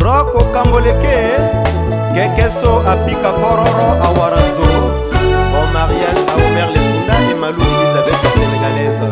roko kamboleke kekeso apika kororo awarazo omarian aomer lefunda e malou elizabeth sénégalaise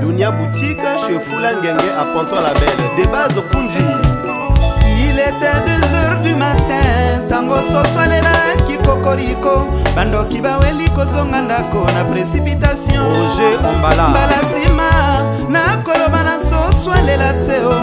dunia boutika chez fula ngenge à ponton la belle débat zokunji il était 2 heures du matin ntango soso alelaki kokoriko bandoki baweli kozonga ndako na précipitation roger ombala mbala nsima nakoloba na soso alela teo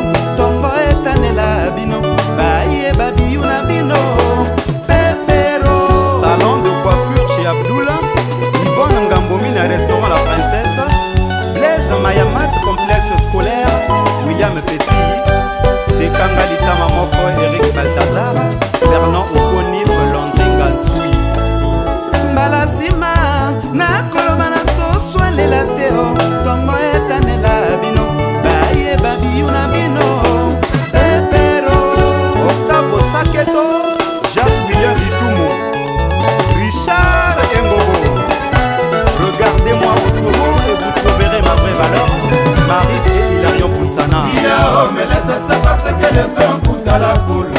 leso kutala kolo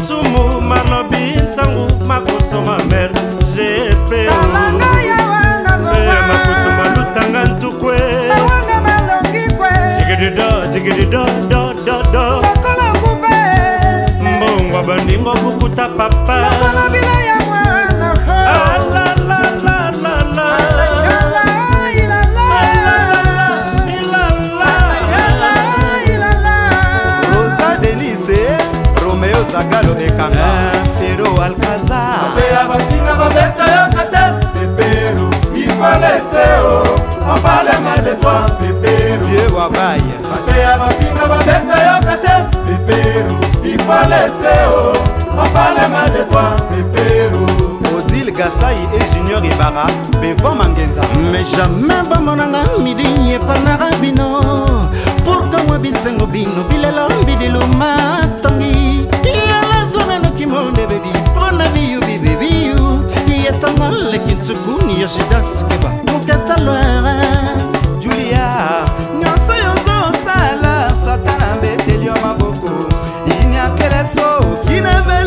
matsumu malobi ntango makosoma mer gpmakutu malutanga ntukwe jigidido jigididodododo mbongwa baningo bukuta papa bakalo ekanga fero eh, alkazaeya bakinga babeta yoka te pepero ivaleseo opalema de toi pepero ye wabaya bateya bakinga babeta yoka te pepero ivaleseo opalema de toi pepero odile gasai e junior ibara bevo mangenza mais jamais bamonanga midi epanaka bino pourkamwa bisengo bino bilelo mbidiluma tongi confesso que na verdade é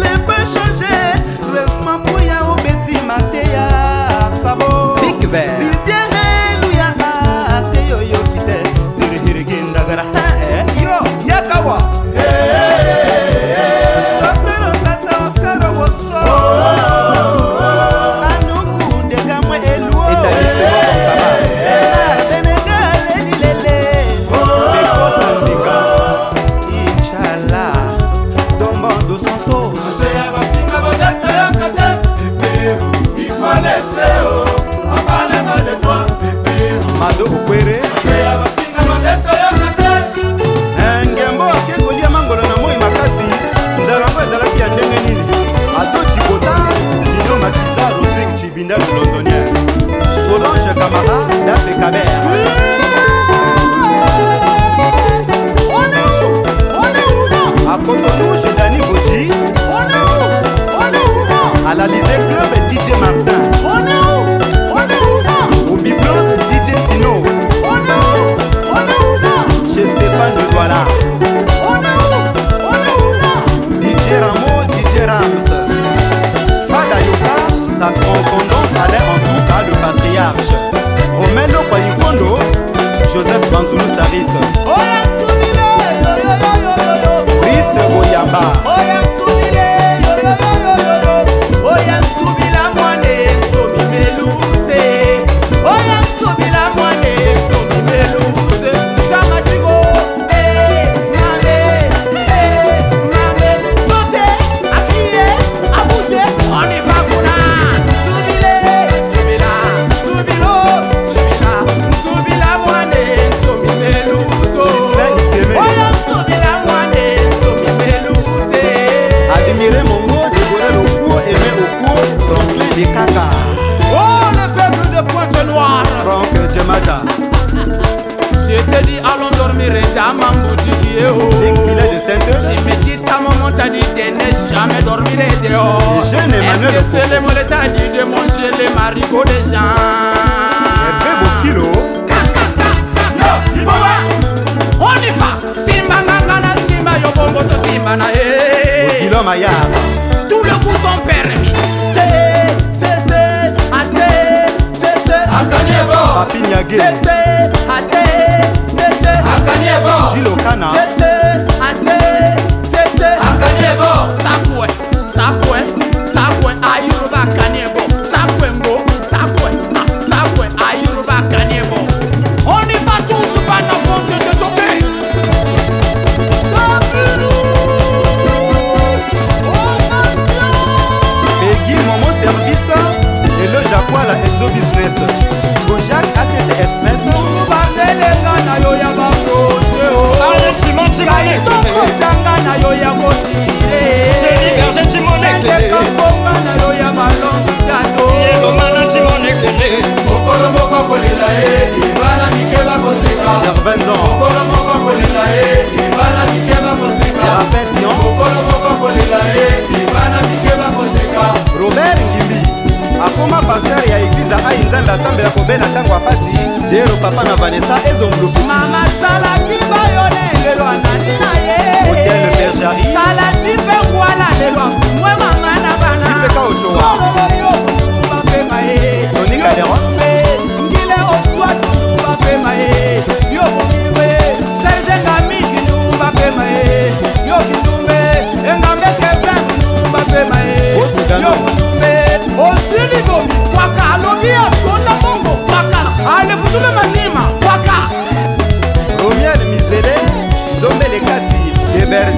À la Club et DJ Martin. On est Au Biblos DJ Tino. On est où Chez Stéphane de Douala. On est où On DJ Ramo, DJ Rams. Fada Yoka, sa transcendance allait en tout cas le patriarche. Romano Joseph Banzoulou l'éternité n'est jamais dormiré dehors. Est-ce que c'est le mot l'éternité de manger les marigots des gens? On y va, Simba Nangana, Simba Yobongo, Simba Nae. Eh, eh, eh. Odilo Maya. Tous les coups sont permis. Papinyage. Akaniebo. Jilokana. Akaniebo. nzambe asambela kobela ntango apasi jero papa na vanessa ezombuluku mama salaki bayolengelo anani na ye